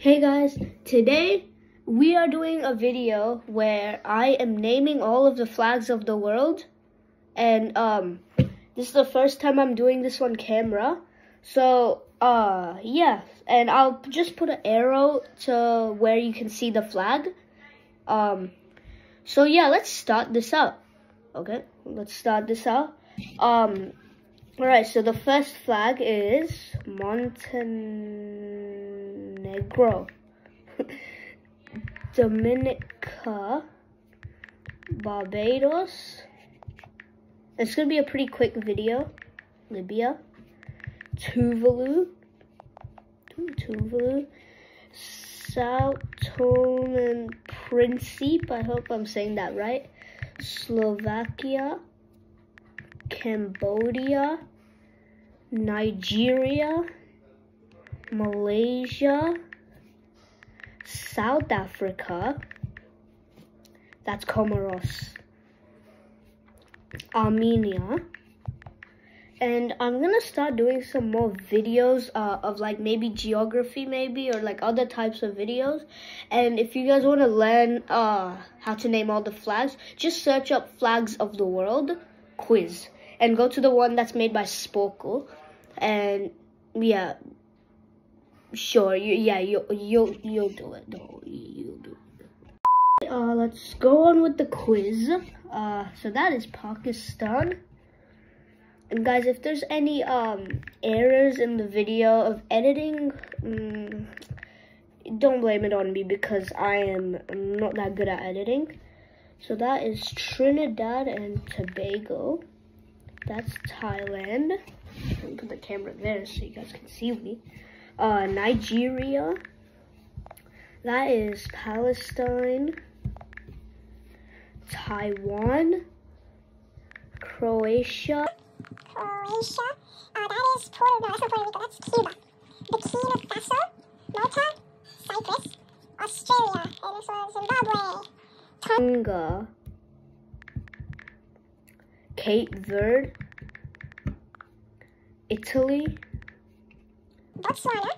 Hey guys, today we are doing a video where I am naming all of the flags of the world and um this is the first time I'm doing this on camera. So uh yeah, and I'll just put an arrow to where you can see the flag. Um so yeah, let's start this out. Okay, let's start this out. Um Alright, so the first flag is Montenegro, Dominica, Barbados. It's going to be a pretty quick video. Libya, Tuvalu, Tuvalu, Sao Tome and Principe. I hope I'm saying that right. Slovakia. Cambodia, Nigeria, Malaysia, South Africa, that's Comoros, Armenia, and I'm gonna start doing some more videos uh, of like maybe geography maybe or like other types of videos. And if you guys want to learn uh, how to name all the flags just search up flags of the world quiz and go to the one that's made by Sporcle. And yeah, sure, you, yeah, you, you'll, you'll do it. No, you'll do it. Uh, let's go on with the quiz. Uh, so that is Pakistan. And guys, if there's any um, errors in the video of editing, um, don't blame it on me because I am not that good at editing. So that is Trinidad and Tobago. That's Thailand. Let me put the camera there so you guys can see me. Uh, Nigeria. That is Palestine. Taiwan. Croatia. Croatia. Uh, that is Puerto, no, that's not Puerto Rico, that's Cuba. Burkina Faso. Malta. Cyprus. Australia. And this Zimbabwe. Tonga. Cape Verde, Italy, Botswana,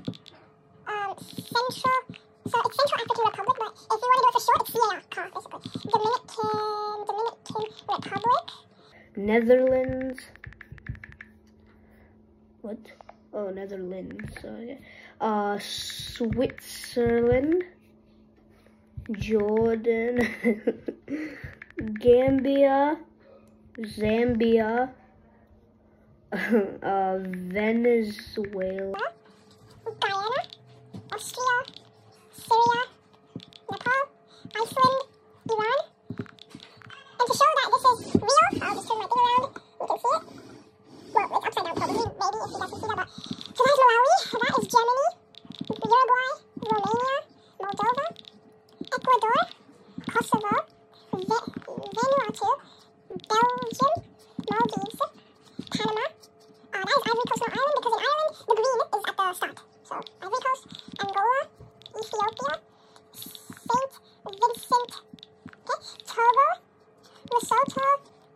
um, Central, so it's Central African Republic, but if you want to do it for short, it's CAR, basically. Dominican, Dominican Republic. Netherlands, what? Oh, Netherlands, sorry. Uh, Switzerland, Jordan, Gambia, Zambia, uh, Venezuela, Guyana, Austria, Syria, Nepal, Iceland, Iran. And to show that this is real, I'll just turn my thing around. You can see it. Well, it's upside down probably, maybe if you guys can see that. But so that's Malawi, that is Germany, Uruguay, Romania, Moldova, Ecuador, Kosovo, Vanuatu, Belgium, Maldives, Panama. Uh, that is Ivory Coast, not Ireland, because in Ireland, the green is at the start. So, Ivory Coast, Angola, Ethiopia, Saint Vincent, okay, Togo, Lesotho,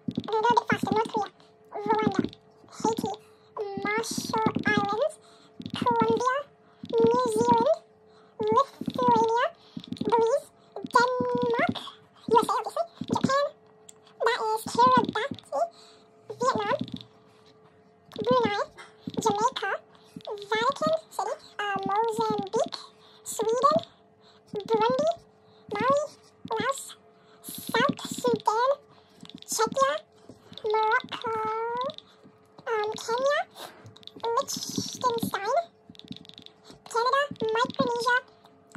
and a little bit faster, North Korea, Rwanda, Haiti, Marshall Islands, Colombia, New Zealand, Lithuania, Belize, Denmark, USA obviously, Japan, that is Kiribati, Vietnam, Brunei, Jamaica, Vatican City, uh, Mozambique, Sweden, Burundi, Mali, Laos, South Sudan, Czechia, Morocco, um, Kenya, Liechtenstein, Canada, Micronesia,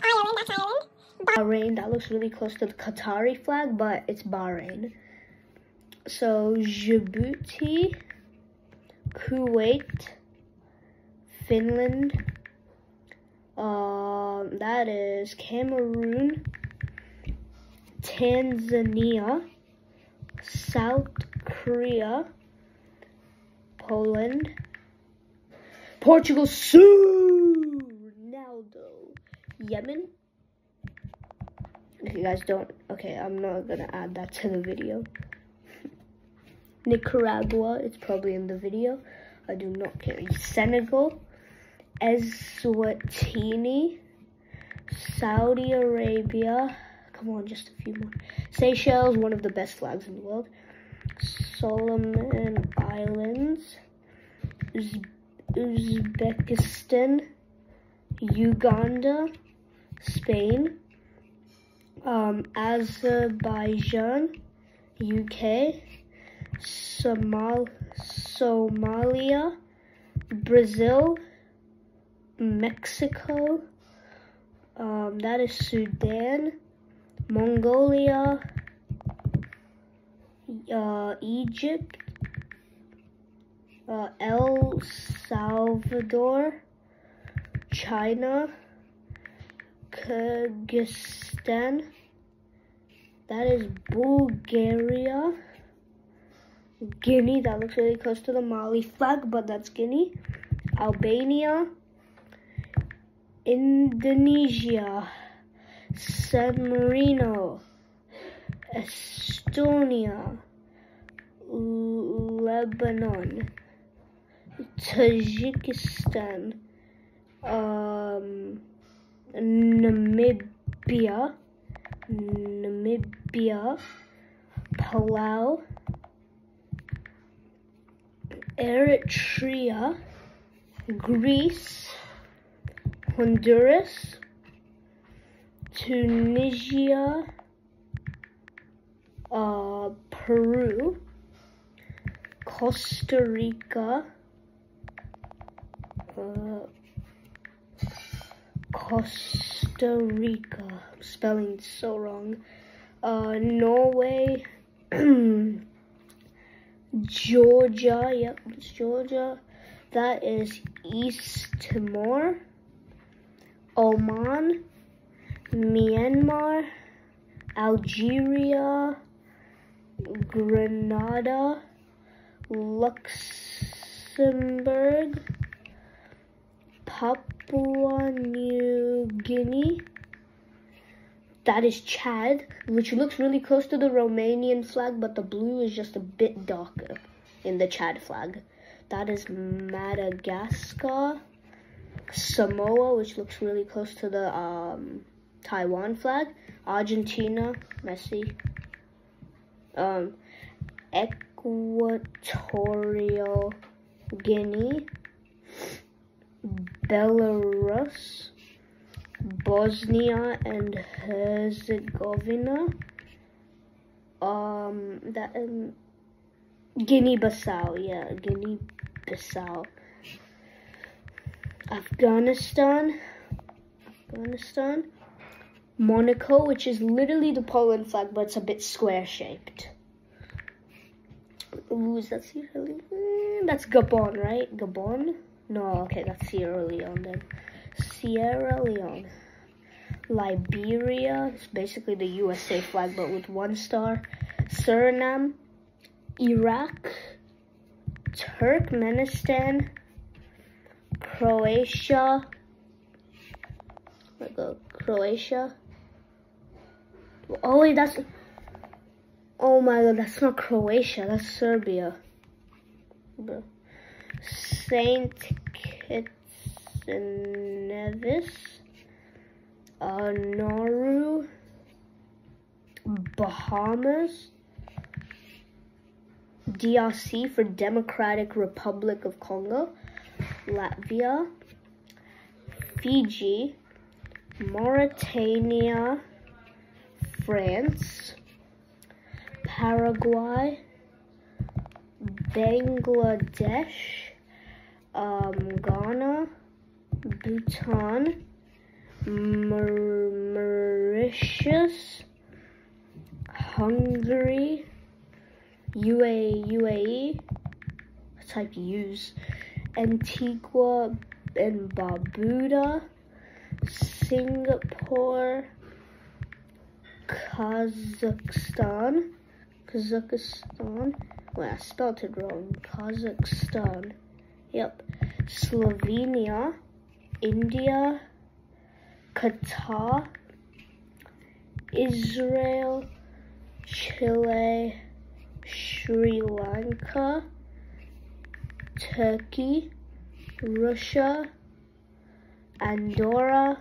Ireland, that's Ireland, Bahrain. That looks really close to the Qatari flag, but it's Bahrain. So Djibouti, Kuwait, Finland. Um, that is Cameroon, Tanzania, South Korea, Poland, Portugal, Sue, Ronaldo, Yemen. If you guys don't, okay, I'm not gonna add that to the video. Nicaragua, it's probably in the video. I do not care. Senegal, Eswatini, Saudi Arabia. Come on, just a few more. Seychelles, one of the best flags in the world. Solomon Islands. Uz- Uzbekistan. Uganda. Spain. Um, Azerbaijan. UK. Somal- Somalia. Brazil. Mexico. Um, that is Sudan, Mongolia, uh, Egypt, uh, El Salvador, China, Kyrgyzstan. That is Bulgaria. Guinea, that looks really close to the Mali flag, but that's Guinea. Albania, Indonesia, San Marino, Estonia, Lebanon, Tajikistan, um, Namibia, Namibia, Palau, Eritrea, Greece, Honduras, Tunisia, uh, Peru, Costa Rica, uh, Costa Rica. Spelling so wrong. Uh, Norway, Georgia. Yep, it's Georgia. That is East Timor, Oman, Myanmar, Algeria, Grenada, Luxembourg, Papua New Guinea. That is Chad, which looks really close to the Romanian flag, but the blue is just a bit darker in the Chad flag. That is Madagascar. Samoa, which looks really close to the um, Taiwan flag. Argentina, Messi. Um, Equatorial Guinea. Belarus. Bosnia and Herzegovina. Um, that um, Guinea-Bissau, yeah, Guinea-Bissau. Afghanistan, Afghanistan, Monaco, which is literally the Poland flag, but it's a bit square shaped. Ooh, is that Sierra Leone? That's Gabon, right? Gabon? No, okay, that's Sierra Leone then. Sierra Leone. Liberia, it's basically the USA flag, but with one star. Suriname, Iraq, Turkmenistan, Croatia. Let go. Croatia. Oh wait, that's. Oh my god, that's not Croatia. That's Serbia. Bro. Saint Kitts and Nevis. Uh, Nauru. Bahamas. DRC for Democratic Republic of Congo. Latvia, Fiji, Mauritania, France, Paraguay, Bangladesh, um, Ghana, Bhutan, Maur- Mauritius, Hungary, UA, UAE, type use. Antigua and Barbuda, Singapore, Kazakhstan, Kazakhstan. Well, I spelled it wrong. Kazakhstan. Yep. Slovenia, India, Qatar, Israel, Chile, Sri Lanka. Turkey, Russia, Andorra,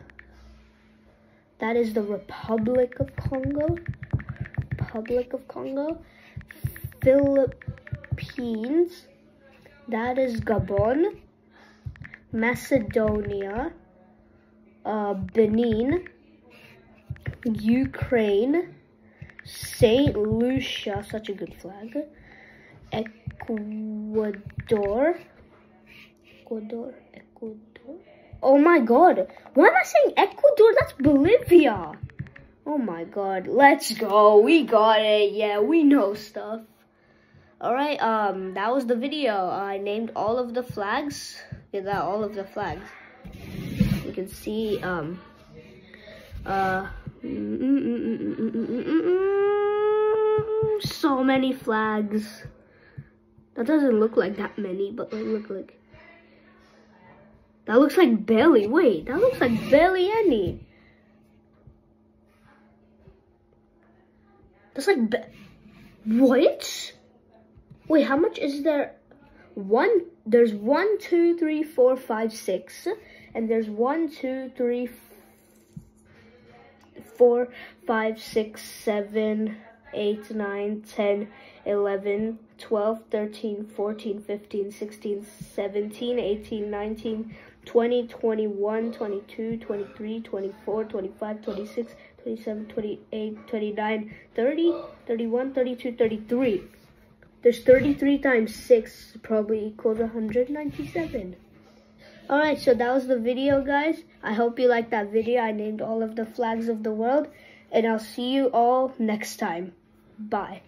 That is the Republic of Congo. Republic of Congo. Philippines. That is Gabon. Macedonia. Uh, Benin. Ukraine. St. Lucia, such a good flag. Ecuador. Ecuador. Ecuador. Oh my god. Why am I saying Ecuador? That's Bolivia. Oh my god. Let's go. We got it. Yeah, we know stuff. Alright, um, that was the video. I named all of the flags. Get that, all of the flags. You can see, um, uh, so many flags. That doesn't look like that many, but they look like that looks like barely. Wait, that looks like barely any. That's like, what? Wait, how much is there? One, there's one, two, three, four, five, six. And there's one, two, three, four, five, six, seven, eight, nine, ten, eleven, twelve, thirteen, fourteen, fifteen, sixteen, seventeen, eighteen, nineteen. 20, 21, 22, 23, 24, 25, 26, 27, 28, 29, 30, 31, 32, 33. There's 33 times 6 probably equals 197. Alright, so that was the video, guys. I hope you liked that video. I named all of the flags of the world. And I'll see you all next time. Bye.